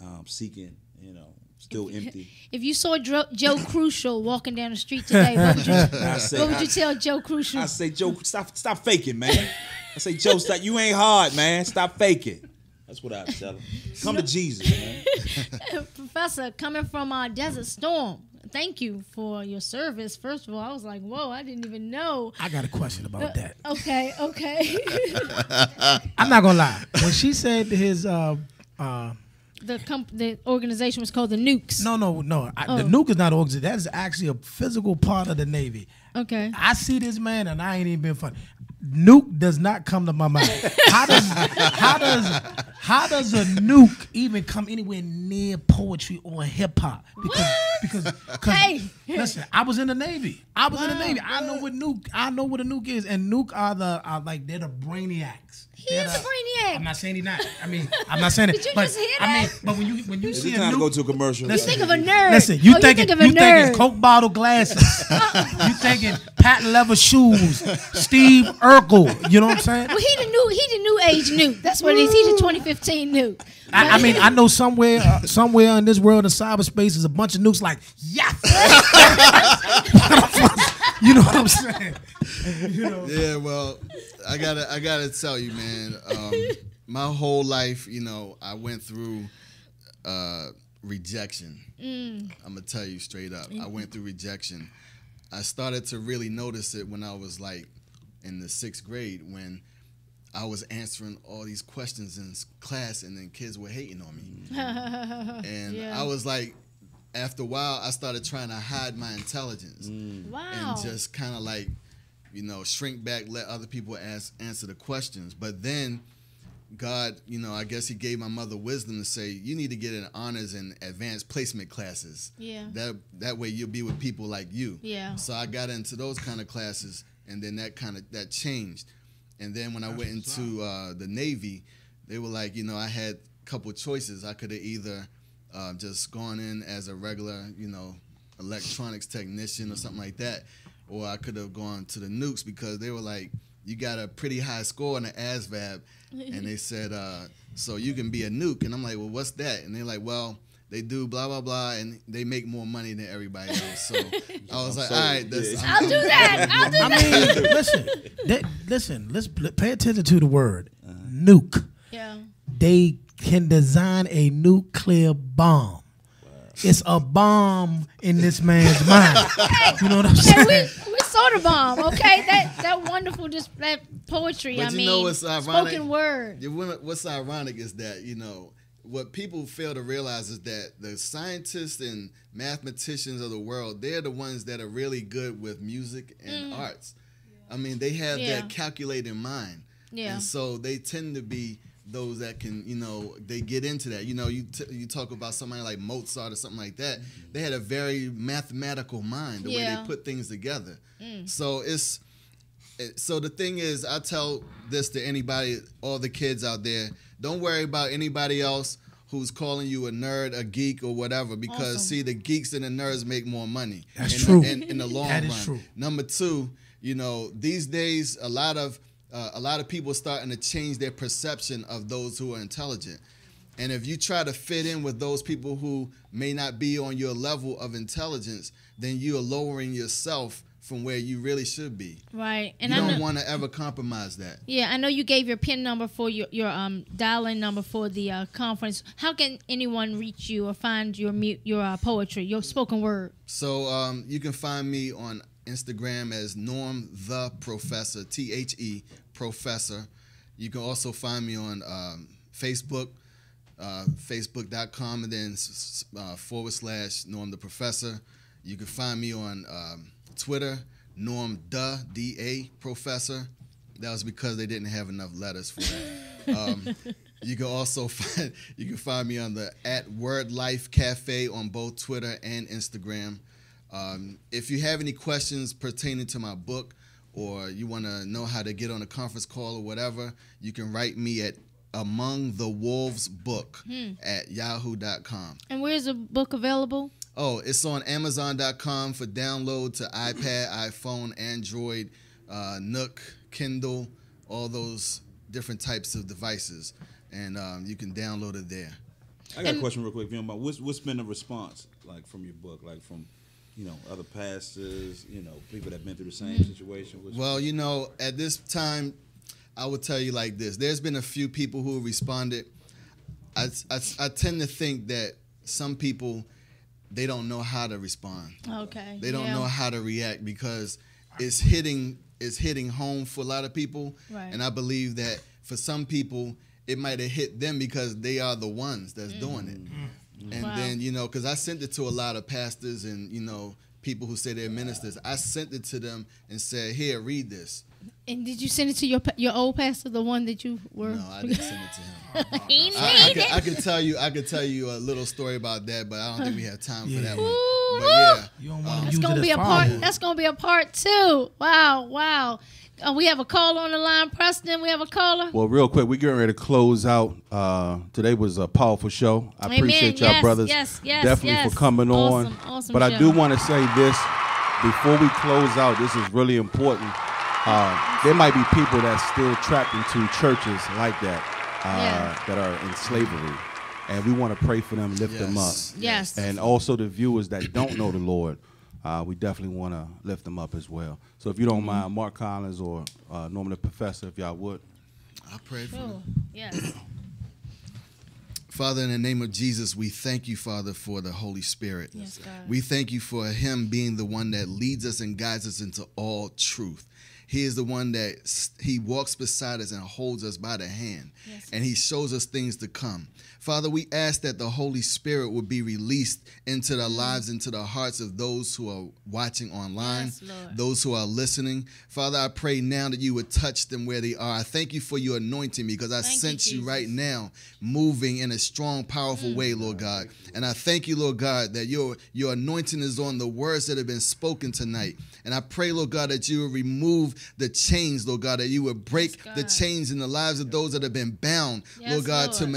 um, seeking, you know, still empty. If you saw Dro- Joe Crucial walking down the street today, what would you, say- what would you I- tell Joe Crucial? I say, Joe, stop, stop faking, man. I say, Joe, stop. You ain't hard, man. Stop faking. That's what I tell him. Come to Jesus, man. Professor, coming from uh, Desert Storm, thank you for your service. First of all, I was like, whoa, I didn't even know. I got a question Uh, about that. Okay, okay. I'm not gonna lie. When she said his uh uh the comp- the organization was called the Nukes. no no no I, the Oh. nuke is not an organization. That is actually a physical part of the Navy. Okay. I see this man and I ain't even been funny. Nuke does not come to my mind. How does how does how does a nuke even come anywhere near poetry or hip hop? Because because 'cause Hey. listen, I was in the Navy. I was in the Wow, Navy. I know what nuke. I know what a nuke is, and nuke are the are like they're the brainiacs. He is a brainiac. I'm not saying he's not. I mean, I'm not saying it. Did you but, just hear that? I mean, but when you when you Is see it a time to nuke, go to a commercial? Listen, think of a nerd. Listen, Oh, you you thinking think of a you thinking nerd. Coke bottle glasses. you thinking patent leather shoes, Steve Urkel. You know what I'm saying? Well, he the new he the new age new. That's what it is. He the 2015 new. I, I mean, I know somewhere, uh, somewhere in this world in cyberspace is a bunch of nukes like yes. you know what I'm saying? You know. Yeah, well, I gotta I gotta tell you, man. Um, my whole life, you know, I went through uh, rejection. Mm. I'm gonna tell you straight up. I went through rejection. I started to really notice it when I was like in the sixth grade when I was answering all these questions in class and then kids were hating on me. And Yeah. I was like, after a while, I started trying to hide my intelligence Wow. and just kind of like, you know, shrink back, let other people ask answer the questions. But then God, you know, I guess He gave my mother wisdom to say, you need to get in honors and advanced placement classes. Yeah. That that way you'll be with people like you. Yeah. So I got into those kind of classes, and then that kind of that changed. And then when I went into uh, the Navy, they were like, you know, I had a couple choices. I could have either uh, just going in as a regular, you know, electronics technician or something like that, or I could have gone to the nukes because they were like, you got a pretty high score in the ASVAB, and they said, uh, so you can be a nuke. And I'm like, well, what's that? And they're like, well, they do blah blah blah, and they make more money than everybody else. So I was like, So, all right, that's. I'm- I'll do that. I'll do I that. mean, listen, that, listen. Let's pay attention to the word nuke. Yeah. They can design a nuclear bomb. It's a bomb in this man's mind. You know what I'm Hey, saying? we, we saw the bomb, okay? That that wonderful just that poetry. But I you mean, know what's ironic? spoken word. You What's ironic is that you know what people fail to realize is that the scientists and mathematicians of the world they're the ones that are really good with music and Mm. arts. I mean, they have Yeah. that calculating mind, Yeah. and so they tend to be those that can you know they get into that. You know, you t- you talk about somebody like Mozart or something like that. They had a very mathematical mind, the way they put things together. Mm. So it's so the thing is, I tell this to anybody, all the kids out there, don't worry about anybody else who's calling you a nerd, a geek, or whatever, because Awesome. see, the geeks and the nerds make more money. That's in true. The, in, in the long That run. is true. Number two, you know, these days, a lot of uh, a lot of people are starting to change their perception of those who are intelligent. And if you try to fit in with those people who may not be on your level of intelligence, then you are lowering yourself from where you really should be. Right. And you I don't want to ever compromise that. Yeah, I know you gave your pin number for your your um dial-in number for the uh, conference. How can anyone reach you or find your your uh, poetry, your spoken word? So um, you can find me on Instagram as Norm the Professor, T H E Professor. You can also find me on um, Facebook, uh, Facebook.com, and then uh, forward slash Norm the Professor. You can find me on um, Twitter, Norm the D A Professor. That was because they didn't have enough letters for that. Um, you can also find you can find me on the at Word Life Cafe on both Twitter and Instagram. Um, if you have any questions pertaining to my book, or you want to know how to get on a conference call or whatever, you can write me at Among the Wolves Book Hmm. at yahoo.com. And where's the book available? Oh, it's on Amazon.com for download to iPad, iPhone, Android, uh, Nook, Kindle, all those different types of devices, and um, you can download it there. I got a question real quick, if you don't mind. What's what's been the response like from your book, like from you know other pastors, you know people that've been through the same Mm. situation? What's- Well, you know, at this time, I would tell you like this: there's been a few people who responded. I, I, I tend to think that some people they don't know how to respond. Okay. They don't yeah. know how to react because it's hitting it's hitting home for a lot of people. Right. And I believe that for some people it might have hit them because they are the ones that's doing it. And Wow. then, you know, because I sent it to a lot of pastors and, you know, people who say they're ministers. I sent it to them and said, Here, read this. And did you send it to your your old pastor, the one that you were? No, I didn't send it to him. he I, I, need could, I could tell you I could tell you a little story about that, but I don't think we have time for that one. Ooh, But yeah. You don't um, to That's use gonna it be a part. That's gonna be a part two. Wow, wow. Uh, we have a call on the line, Preston. We have a caller. Well, real quick, we're getting ready to close out. Uh, today was a powerful show. I Amen. appreciate y'all Yes, brothers yes, yes, definitely yes. for coming on. Awesome, awesome but I do want to say this before we close out. This is really important. Uh, there might be people that's still trapped into churches like that uh, Yeah. that are in slavery, and we want to pray for them, lift them up. Yes. Yes. And also the viewers that don't know the Lord, uh, we definitely want to lift them up as well. So if you don't mind, Mark Collins or uh, Norman the Professor, if y'all would. I pray for Sure. them. Yes. Father, in the name of Jesus, we thank you, Father, for the Holy Spirit. Yes, God. We thank you for Him being the one that leads us and guides us into all truth. He is the one that He walks beside us and holds us by the hand, Yes. and He shows us things to come. Father, we ask that the Holy Spirit would be released into the mm-hmm. lives, into the hearts of those who are watching online, Yes, those who are listening. Father, I pray now that you would touch them where they are. I thank you for your anointing me because I Thank sense you, Jesus. right now moving in a strong, powerful mm. way, Lord God. And I thank you, Lord God, that your your anointing is on the words that have been spoken tonight. And I pray, Lord God, that you will remove the chains, Lord God, that you would break Yes, the chains in the lives of those that have been bound, Yes, Lord God, to Lord.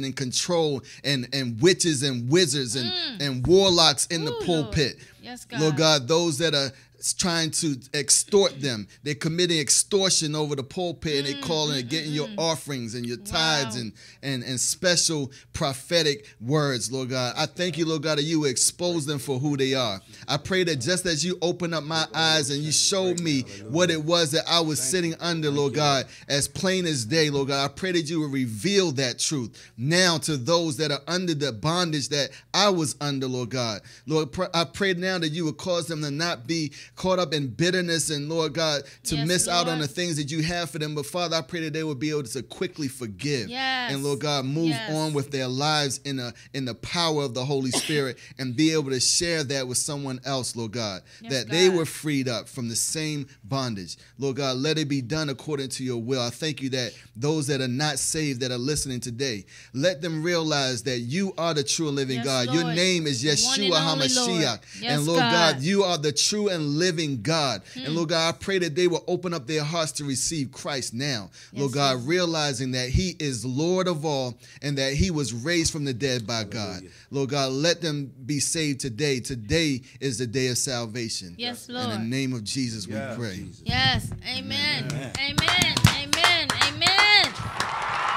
Manipulation and control and, and witches and wizards and, and warlocks in the Mm. Pulpit. Lord. Yes, God. Lord God, those that are trying to extort them, they're committing extortion over the pulpit and they're calling it getting your offerings and your tithes Mm, Wow. and, and, and special prophetic words, Lord God. I thank you, Lord God, that you expose them for who they are. I pray that just as you open up my eyes and you showed me what it was that I was sitting under, Lord God, as plain as day, Lord God, I pray that you will reveal that truth now to those that are under the bondage that I was under, Lord God. Lord, I pray now that you would cause them to not be caught up in bitterness and, Lord God, to Yes, miss out on the things that you have for them. But Father, I pray that they would be able to quickly forgive. Yes. And Lord God, move Yes. on with their lives in a in the power of the Holy Spirit and be able to share that with someone else, Lord God. That they were freed up from the same bondage. Lord God, let it be done according to your will. I thank you that those that are not saved that are listening today, let them realize that you are the true living God. Your name is The one and Yeshua Lord. HaMashiach. Yes, and Lord God, God. You are the true and living God. And hmm. Lord God, I pray that they will open up their hearts to receive Christ now. Lord God, Lord. realizing that He is Lord of all and that He was raised from the dead by God. Lord God, let them be saved today. Today is the day of salvation. Yes, Lord. In the name of Jesus, we pray. Yes. Amen. Amen. Amen. Amen.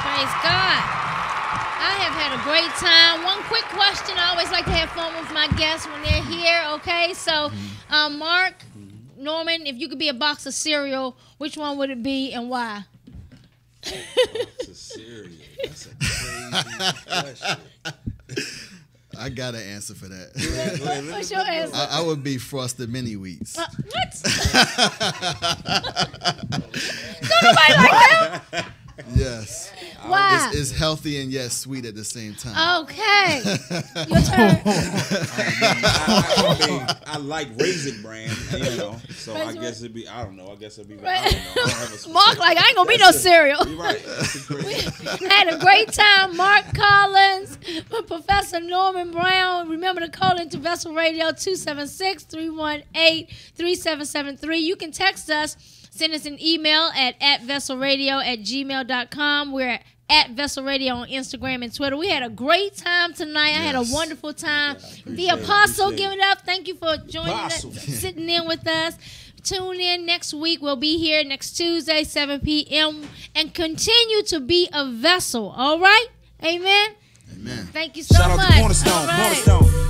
Praise God. I have had a great time. One quick question. I always like to have fun with my guests when they're here. Okay, so um, Mark, Norman, if you could be a box of cereal, which one would it be and why? Box of cereal. That's a crazy question. I got an answer for that. What's your answer? I, I would be frosted mini wheats. Uh, what? Don't nobody like them? Yes. Wow. Um, it's, it's, healthy and yes, sweet at the same time. Okay. Your turn. I, mean, I, I, I, like Raisin Bran, you know. So Raisin I guess it'd be I don't know. I guess it'd be. Mark like I ain't gonna be no cereal. You're right. We had a great time. Mark Collins, Professor Norman Brown. Remember to call into Vessel Radio 276-318-3773. You can text us Send us an email at, at vesselradio at gmail.com. We're at at Vessel Radio on Instagram and Twitter. We had a great time tonight. Yes. I had a wonderful time. Yeah, the Apostle, it. give it up. Thank you for joining us, sitting in with us. Tune in next week. We'll be here next Tuesday, 7 p.m., and continue to be a vessel. All right? Amen. Amen. Thank you so Shout much. Out to Cornerstone. Cornerstone.